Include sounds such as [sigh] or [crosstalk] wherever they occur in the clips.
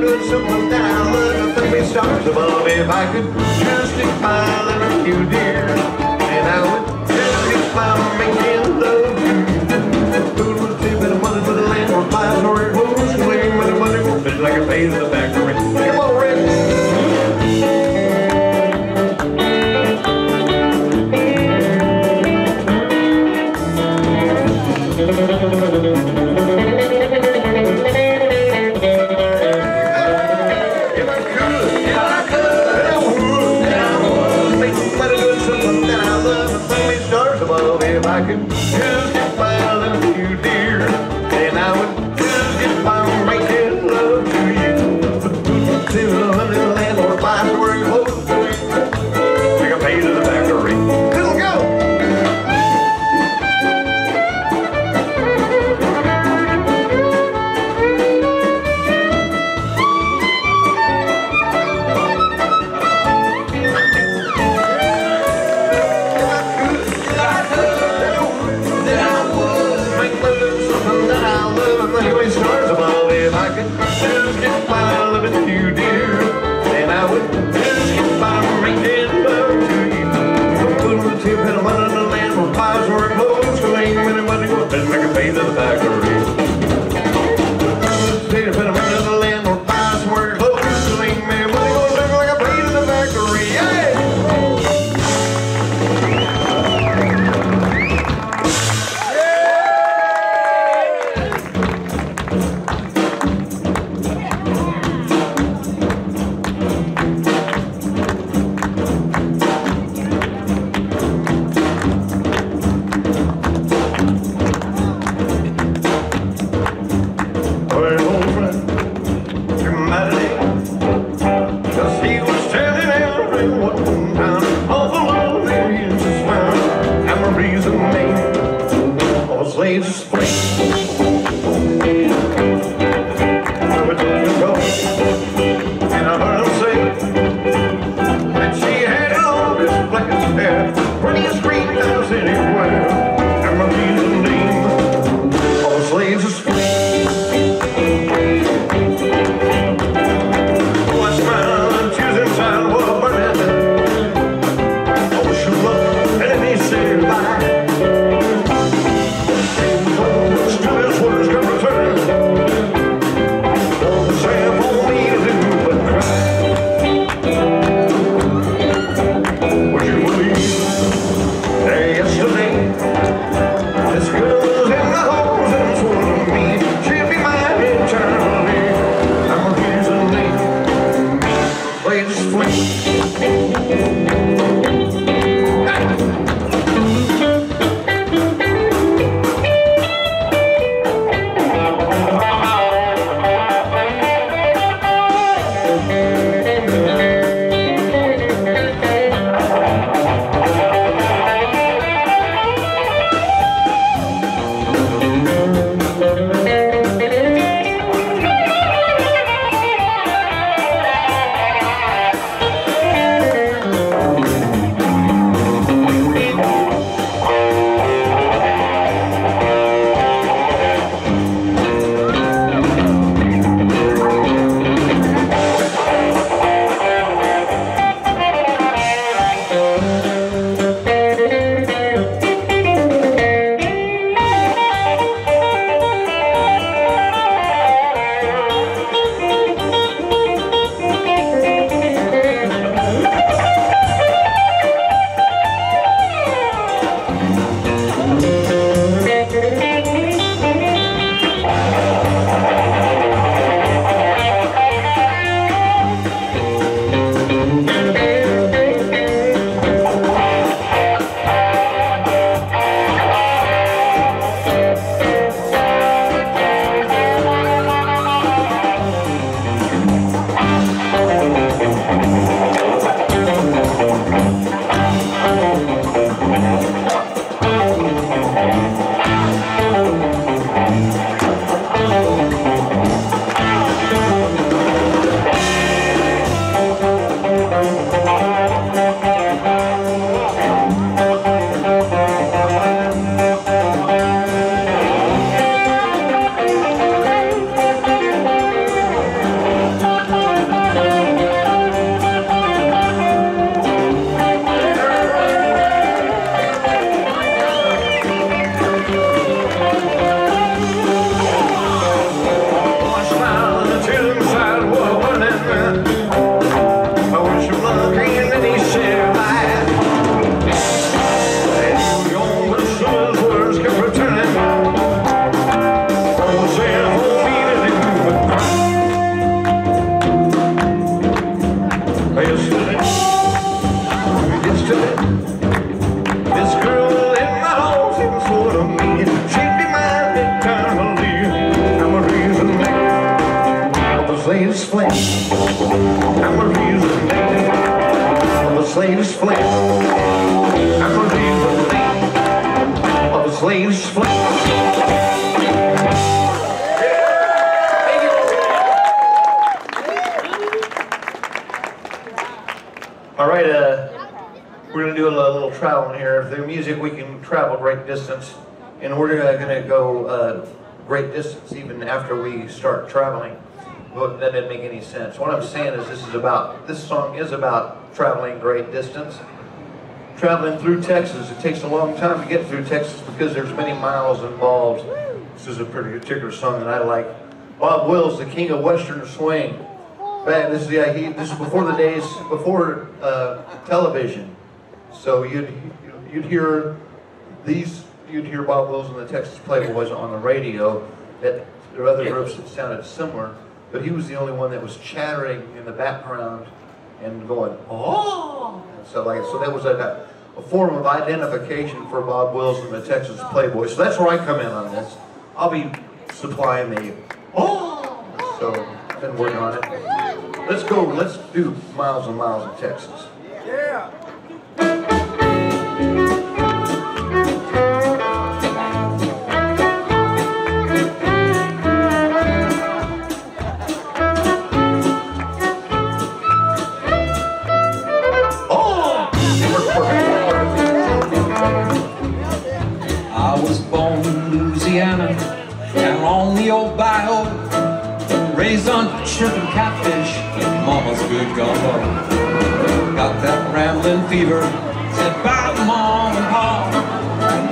hundred simple thousand baby stars above if I could just smile and a few deer, and I would just smile making love Food was cheap and it wasn't for the land where flies were it was swing but it wasn't like a face in the background slave's flesh. I'm gonna be the name of a slave's flesh. I'm gonna be the name of a slave's flesh. All right, uh, we're gonna do a little, traveling here. If Through music, we can travel great distance, and we're gonna go uh, great distance even after we start traveling. But that didn't make any sense. What I'm saying is, this is about this song is about traveling great distance, traveling through Texas. It takes a long time to get through Texas because there's many miles involved. This is a pretty particular song that I like. Bob Wills, the king of Western swing. Man, this is yeah, he, this is before the days before uh, television. So you'd you'd hear these you'd hear Bob Wills and the Texas Playboys on the radio. That there were other groups that sounded similar, but he was the only one that was chattering in the background and going oh. And so like so that was a, a form of identification for Bob Wills and the Texas Playboys. So that's where I come in on this. I'll be supplying the oh. So I've been working on it. Let's go. Let's do miles and miles of Texas. Shrimp and catfish, mama's good gumbo. Got that rambling fever, said by mom and pa.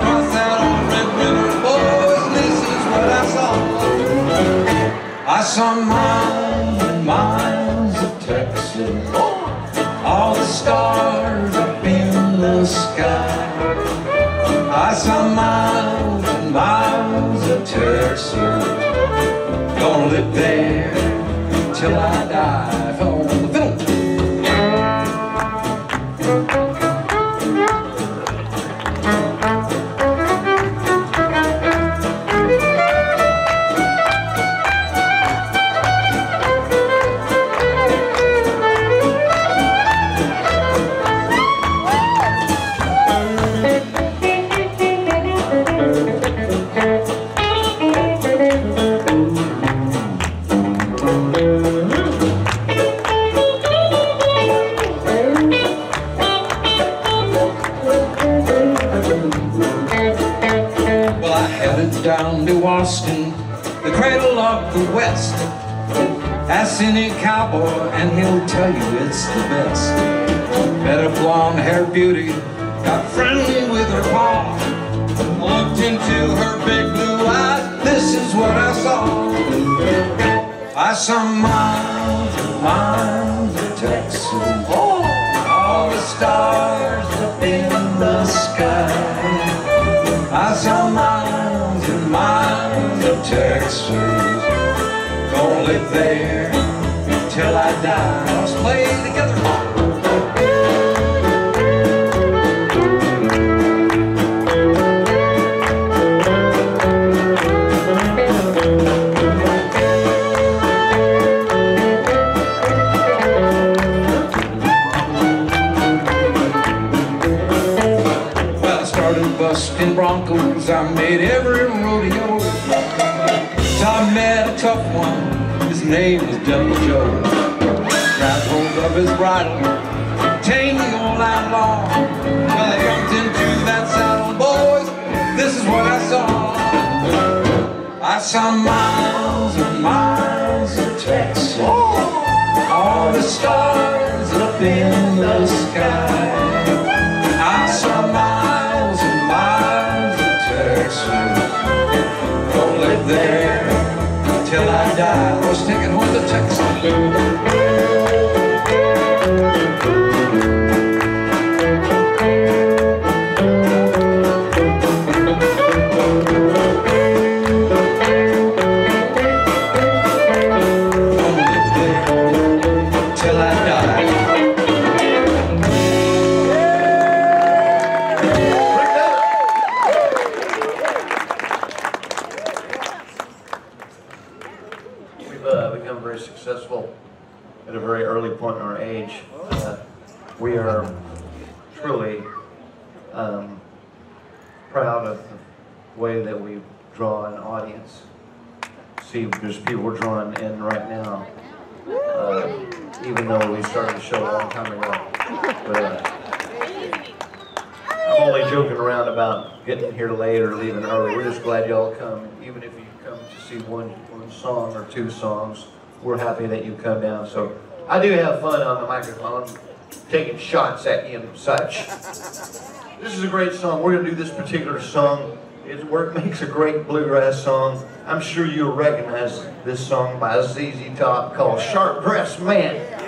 Cross that old red river, boys, this is what I saw. I saw miles and miles of Texas, all the stars up in the sky. I saw miles and miles of Texas. Gonna live there till I die. Austin, the cradle of the West. Ask any cowboy and he'll tell you it's the best. Met a blonde-haired beauty, got friendly with her pa. Looked into her big blue eyes, this is what I saw. I saw miles and miles of Texas. All the stars up in the sky. I saw miles Texas. Gonna live there till I die. Let's play together. Well, I started busting Broncos. I made every rodeo. So I met a tough one. His name was Devil Joe. Grabbed hold of his bridle, tamed the old outlaw. Well, I jumped into that saddle, boys. This is what I saw. I saw miles and miles of Texas. All the stars up in the sky. Till I die. Let's take it two songs. We're happy that you come down. So I do have fun on the microphone, taking shots at you and such. This is a great song. We're going to do this particular song. It work, [laughs] makes a great bluegrass song. I'm sure you'll recognize this song by ZZ Top called Sharp Dressed Man.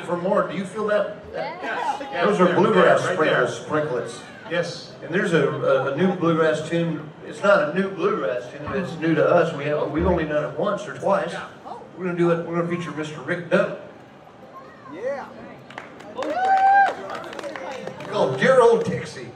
Feel for more. Do you feel that? Those are bluegrass right there. sprinkles, sprinklets. Yes. And there's a, a, a new bluegrass tune. It's not a new bluegrass tune. It's new to us. We have we've only done it once or twice. Oh. We're gonna do it. We're gonna feature Mr. Rick Dunn. Yeah. Called Dear Old Dixie.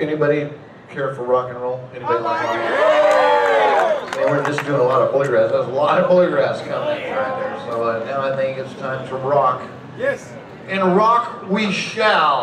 Anybody care for rock and roll? Anybody like rock and roll? They were just doing a lot of bluegrass. There's a lot of bluegrass coming right there. So uh, now I think it's time to rock. Yes. And rock we shall.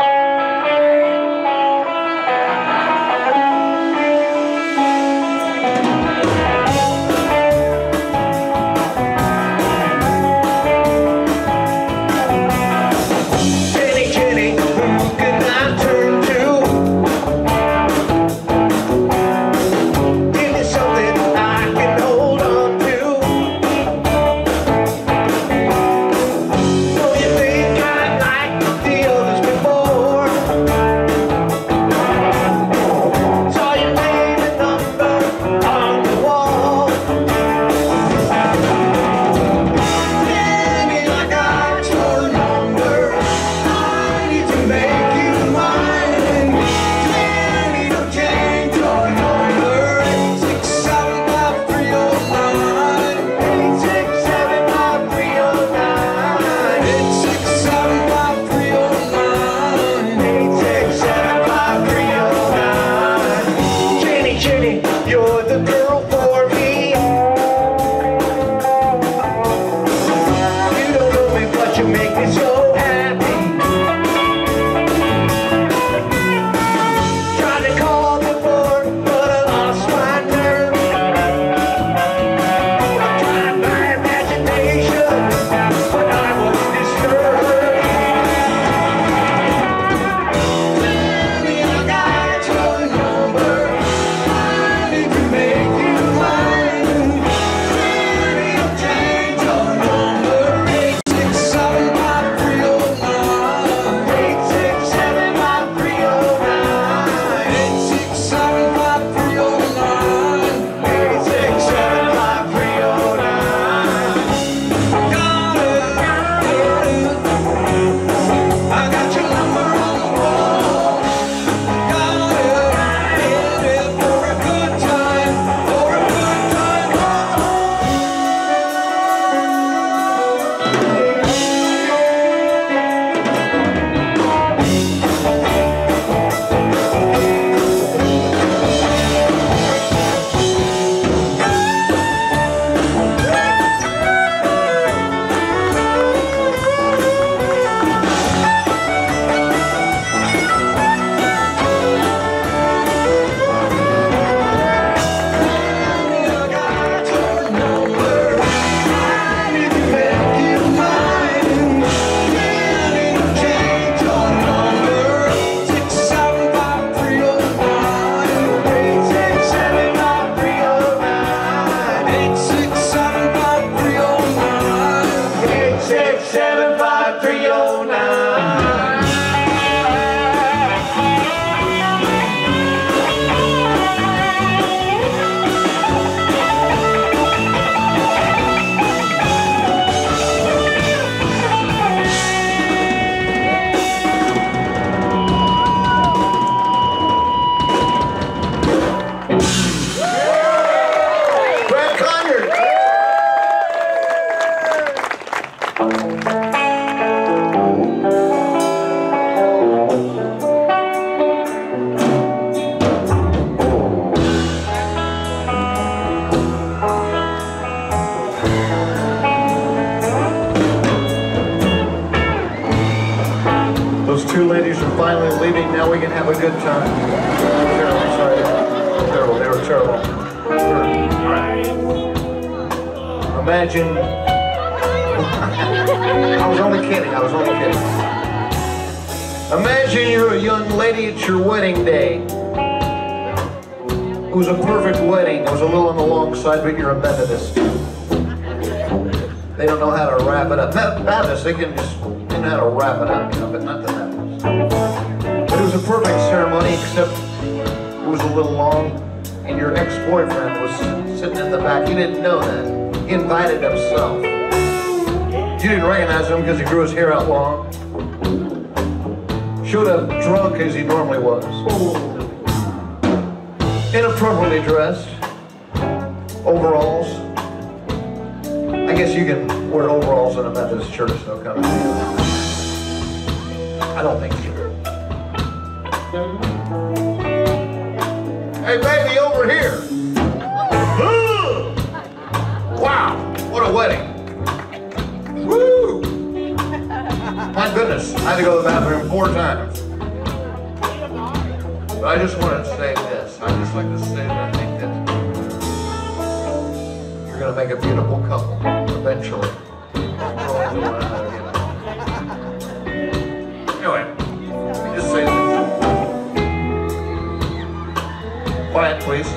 We can have a good time. Terrible, sorry. Terrible. They were terrible. Imagine. [laughs] I was only kidding. I was only kidding. Imagine you're a young lady at your wedding day. It was a perfect wedding. It was a little on the long side, but you're a Methodist. They don't know how to wrap it up. Met- Baptists, they can just they know how to wrap it up, perfect ceremony, except it was a little long, and your ex-boyfriend was sitting in the back. You didn't know that. He invited himself. You didn't recognize him because he grew his hair out long. Showed up drunk as he normally was. Inappropriately dressed. Overalls. I guess you can wear overalls in a Methodist church, though, kind of. I don't think you. Hey, baby, over here. Wow, what a wedding. Woo! My goodness, I had to go to the bathroom four times. But I just wanted to say this. I just like to say that I think that you're gonna make a beautiful couple eventually. [laughs] Quiet, please.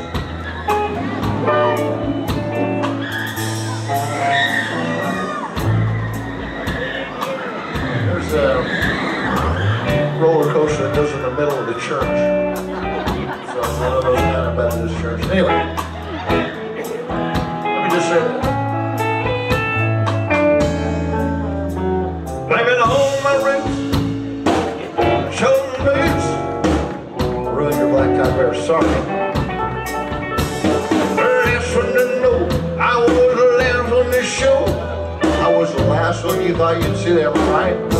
There's a roller coaster that goes in the middle of the church. So it's one of those kind of Methodist church. Anyway, thought you'd see that right.